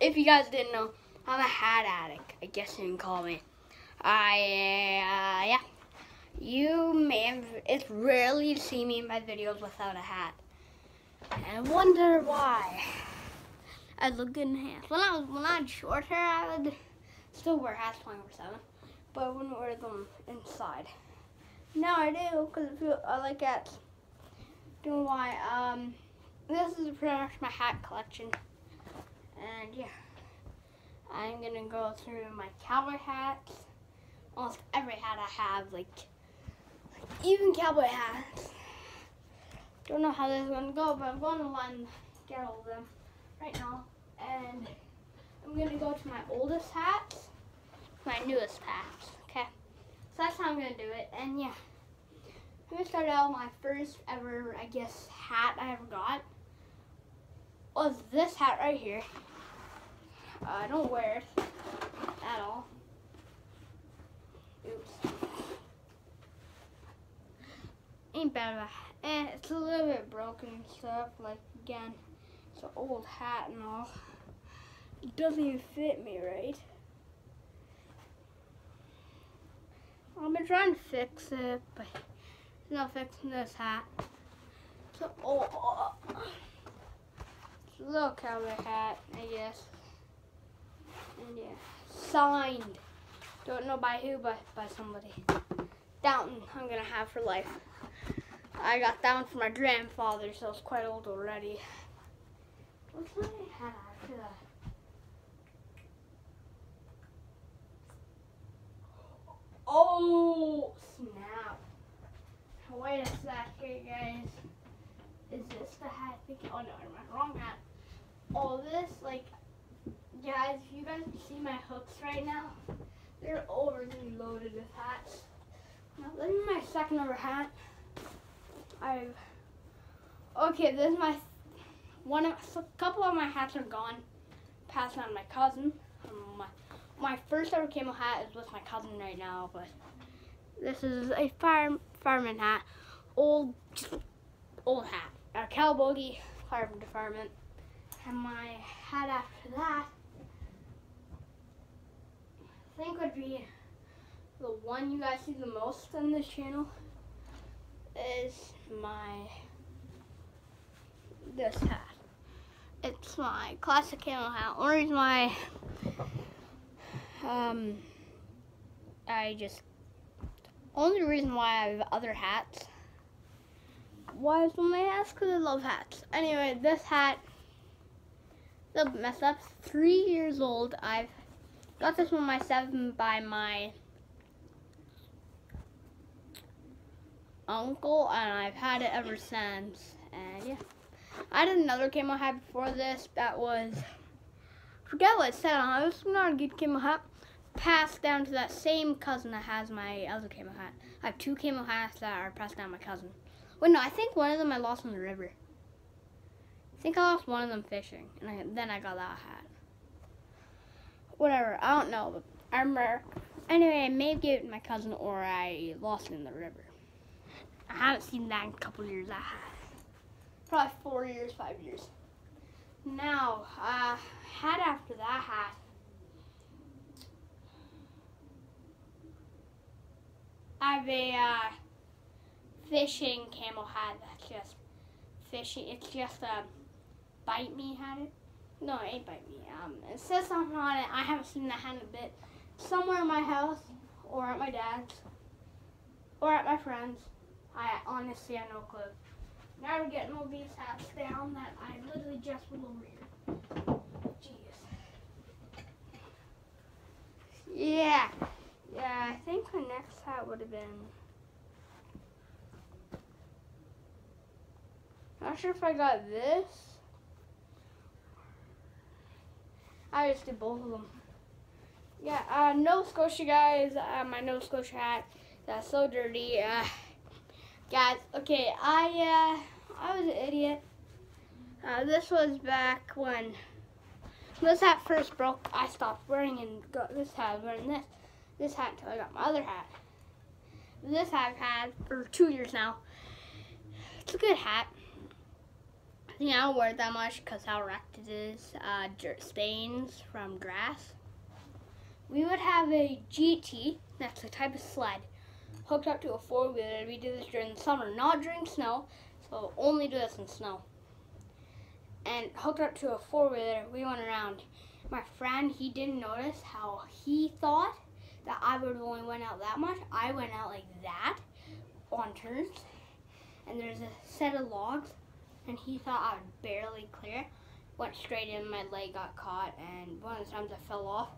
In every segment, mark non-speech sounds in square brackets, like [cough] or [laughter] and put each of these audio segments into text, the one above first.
if you guys didn't know, I'm a hat addict. I guess you can call me. I, uh, yeah. You may have, it's rarely see me in my videos without a hat. And I wonder why. I look good in hats. When I was, when I had short hair, I would still wear hats 24-7. But I wouldn't wear them inside. Now I do, because I, like hats. Doing why, um, this is pretty much my hat collection. And yeah, I'm gonna go through my cowboy hats. Almost every hat I have, like, even cowboy hats. Don't know how this is gonna go, but I'm going to line get all of them right now. And I'm gonna go to my oldest hats, my newest hats. Okay, so that's how I'm gonna do it. And yeah, I'm gonna start out my first ever, I guess, hat I ever got was this hat right here. Uh, I don't wear it at all. Oops. Ain't bad of a Eh, it's a little bit broken and stuff. Like, again, it's an old hat and all. It doesn't even fit me right. I've been trying to fix it, but it's not fixing this hat. So, oh, it's a little cowboy hat, I guess. And yeah, signed. Don't know by who, but by somebody. Downton, I'm gonna have for life. I got that one from my grandfather, so it's quite old already. What's my hat after that? Oh, snap. Wait a second, guys. Is this the hat? I oh no, I'm wrong hat. Oh, this, like, guys, if you guys can see my hooks right now, they're overly loaded with hats. Now, this is my second ever hat. I've okay. This is my one of a couple of my hats are gone. Passed on my cousin. Um, my my first ever camo hat is with my cousin right now, but this is a fire fireman hat, old old hat. A cowboy fire department, and my hat after that. I think would be the one you guys see the most on this channel is my this hat. It's my classic camo hat. Only reason why um I just only reason why I have other hats was when they asked because I love hats. Anyway, this hat the mess up. Three years old. I've got this one myself by my uncle, and I've had it ever since. And yeah, I had another camo hat before this that was forget what it said on it. was not a good camo hat. Passed down to that same cousin that has my other camo hat. I have two camo hats that are passed down my cousin. Wait, no, I think one of them I lost in the river. I think I lost one of them fishing, and I, then I got that hat. Whatever, I don't know, but I remember. Anyway, I may have given it to my cousin, or I lost it in the river. I haven't seen that in a couple years. I have. Probably four years, five years. Now, uh, hat after that hat. I have a uh, fishing camel hat that's just fishing. It's just a bite me hat. It. No, it ain't bite me. Um, it says something on it. I haven't seen that hat a bit. Somewhere in my house, or at my dad's, or at my friend's. I honestly have no clue. Now we're getting all these hats down that I literally just put over. Jeez. Yeah. Yeah, I think my next hat would have been... Not sure if I got this. I just did both of them. Yeah, uh, Nova Scotia guys, uh, my Nova Scotia hat, that's so dirty. Uh, Guys, okay, I, uh, I was an idiot. Uh, this was back when this hat first broke. I stopped wearing and got this hat, wearing this, this hat until I got my other hat. This hat I've had for two years now. It's a good hat. Yeah, I don't wear it that much because how wrecked it is. Uh, dirt stains from grass. We would have a GT, that's a type of sled, hooked up to a four wheeler. We do this during the summer, not during snow. So only do this in snow. And hooked up to a four wheeler, we went around. My friend, he didn't notice how he thought that I would only went out that much. I went out like that on turns. And there's a set of logs and he thought I would barely clear. Went straight in, my leg got caught, and one of the times I fell off,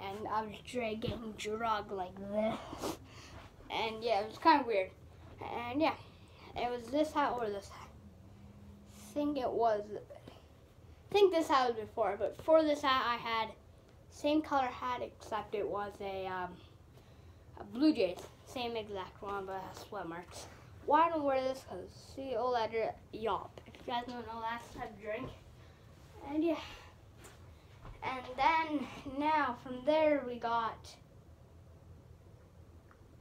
and I was dragging drugged like this. And yeah, it was kind of weird. And yeah, it was this hat or this hat. I think it was, I think this hat was before, but for this hat I had same color hat except it was a, um, a Blue Jays. Same exact one, but has sweat marks. Why don't wear this? Because see, old letter yop. If you guys don't know, last time drink. And yeah. And then now from there we got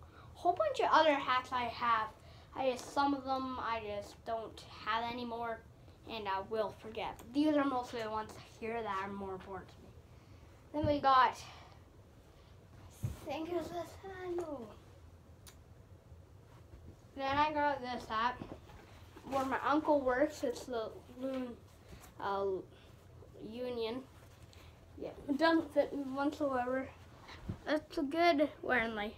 a whole bunch of other hats I have. I just some of them I just don't have anymore and I will forget. But these are mostly the ones here that are more important to me. Then we got I think it's this I know. Then I got this hat where my uncle works. It's the Loon uh, Union. Yeah, it doesn't fit me whatsoever. It's a good wearing like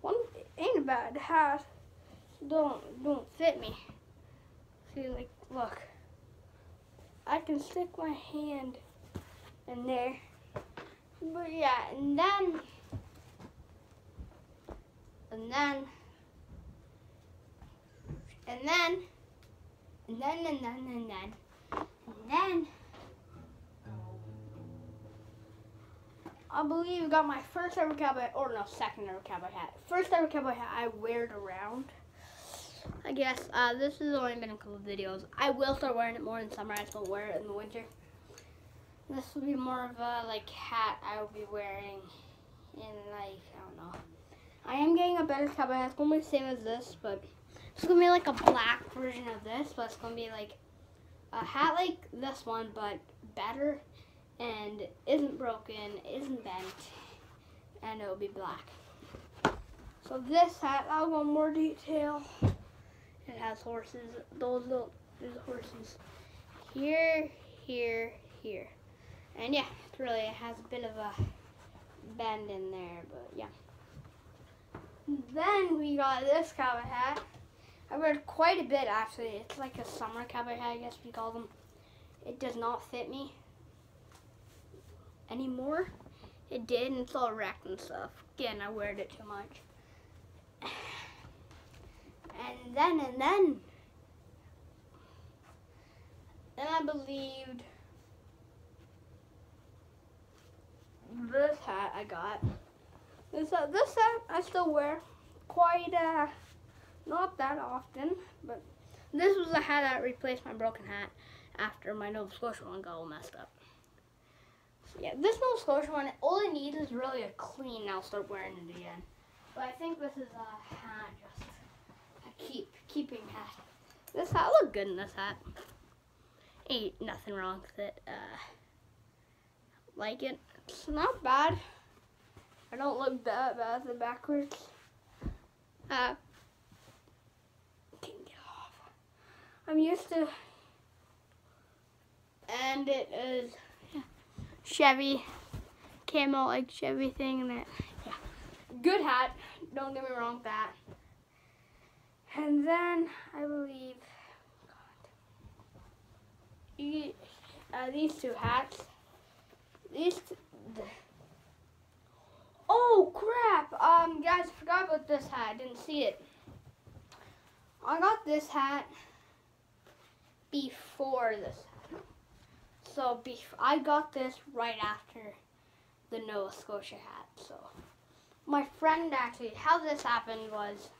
one ain't a bad hat. Don't don't fit me. See like look. I can stick my hand in there. But yeah, and then and then and then, and then, and then, and then, and then, I believe I got my first ever cowboy, or no, second ever cowboy hat. First ever cowboy hat I wear it around. I guess uh, this has only been a couple of videos. I will start wearing it more in summer. I still wear it in the winter. This will be more of a like hat I will be wearing in like I don't know. I am getting a better cowboy hat. It's gonna be the same as this, but it's gonna be like a black version of this, but it's gonna be like a hat like this one, but better and isn't broken, isn't bent, and it'll be black. So this hat, I'll go more detail. It has horses, those little, horses here, here, here. And yeah, it's really, it has a bit of a bend in there, but yeah. Then we got this cowboy hat. I wear quite a bit actually. It's like a summer cowboy hat, I guess we call them. It does not fit me anymore. It did, and it's all wrecked and stuff. Again, I wear it too much. And then, and then, then I believed this hat I got. This, uh, this hat I still wear quite, uh, not that often, but this was the hat that replaced my broken hat after my Nova Scotia one got all messed up. So yeah, this Nova Scotia one, all it needs is really a clean, I'll start wearing it again. But I think this is a hat, just a keep, keeping hat. This hat look good in this hat. Ain't nothing wrong with it. Uh, like it. It's not bad. I don't look that bad backwards. Uh, I'm used to, and it is Chevy, camo like Chevy thing, and it, yeah, good hat. Don't get me wrong, that. And then I believe, God, uh, these two hats. These. The, oh crap! Um, guys, I forgot about this hat. I didn't see it. I got this hat before this. So I got this right after the Nova Scotia hat. So my friend actually, how this happened was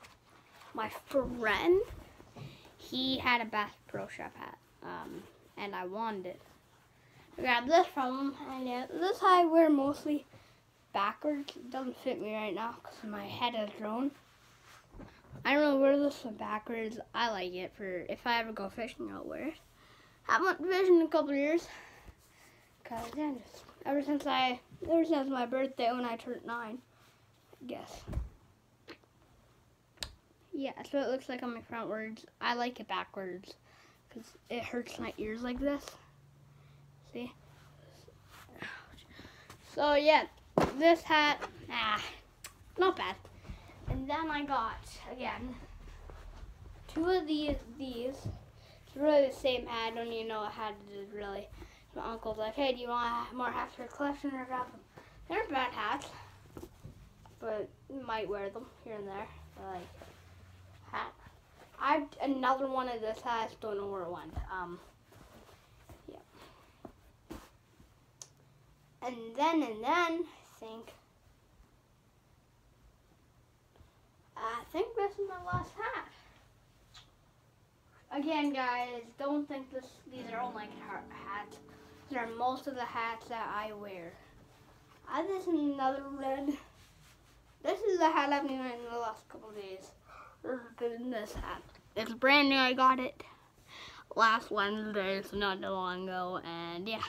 my friend, he had a Bass Pro Shop hat, um, and I wanted it. I grabbed this from him, and yeah, this I wear mostly backwards. It doesn't fit me right now because my head has grown. I don't know, wear this one backwards. I like it for if I ever go fishing, I'll wear it. haven't vision in a couple years. Cause yeah, just ever since I, ever since my birthday when I turned nine, I guess. Yeah, that's what it looks like on my frontwards. I like it backwards because it hurts my ears like this. See? So yeah, this hat, ah, not bad. And then I got, again, two of these, these. It's really the same hat. I don't even know what hat it is really. My uncle's like, hey, do you want more hats for your collection or grab them? They're bad hats, but might wear them here and there. But like, hat. I have another one of this hat. I don't know where it went. Um, yeah. And then, and then, I think, I think this is my last hat. Again, guys, don't think this. These are all my hats. These are most of the hats that I wear. I this another red. This is the hat I've been wearing in the last couple days. This is this hat. It's brand new. I got it last Wednesday, so not too long ago, and yeah.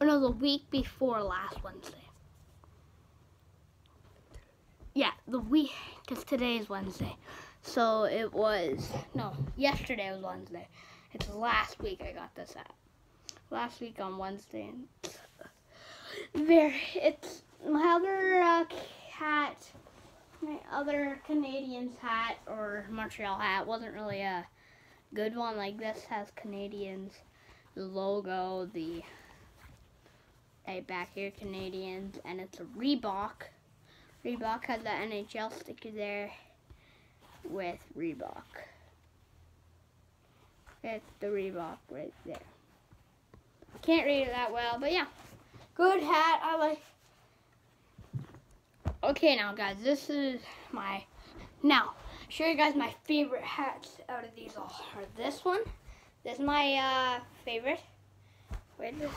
Or no, the week before last Wednesday. Yeah, the week, because today is Wednesday. So it was, no, yesterday was Wednesday. It's last week I got this at. Last week on Wednesday. [sighs] Very, it's my other uh, hat, my other Canadiens hat or Montreal hat wasn't really a good one. Like this has Canadiens, the logo, the right back here Canadiens, and it's a Reebok. Reebok has the NHL sticker there with Reebok. It's the Reebok right there. Can't read it that well, but yeah. Good hat. I like. Okay, now guys, this is my. Now, show you guys my favorite hats out of these all. Are this one. This is my uh, favorite. Wait, this.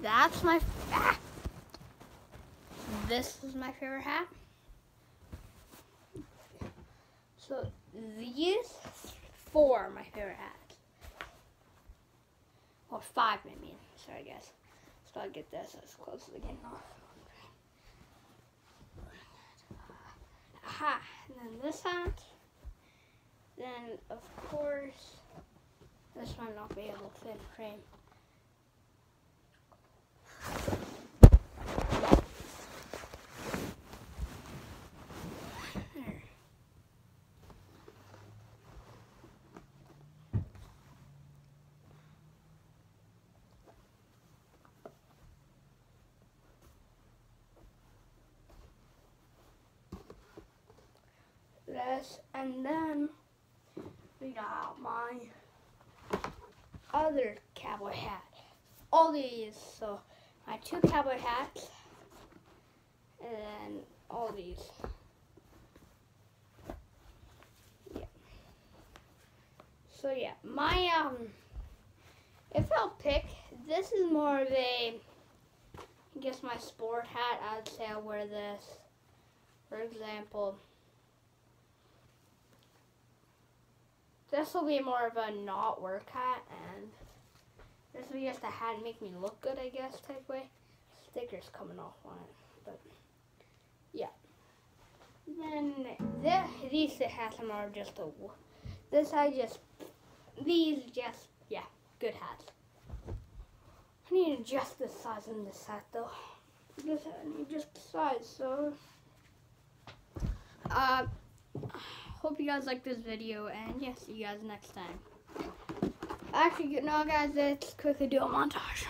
That's my. Ah! This is my favorite hat. So these four are my favorite hats. Or five I maybe. Sorry guys. So I'll get this as close as I can. Aha. And then this hat. Then of course this one not be able to fit frame. This and then we got my other cowboy hat. All these, so my two cowboy hats and then all these. Yeah. So yeah, my um if I'll pick, this is more of a I guess my sport hat, I'd say I'll wear this. For example, This will be more of a not work hat, and this will be just a hat make me look good, I guess, type way. Stickers coming off on it, but yeah. Then this, these hats are just a, this I just, these just, yeah, good hats. I need to adjust the size in this hat though. This I need just the size, so, uh, hope you guys like this video, and yeah, see you guys next time. Actually, no, guys, let's quickly do a montage.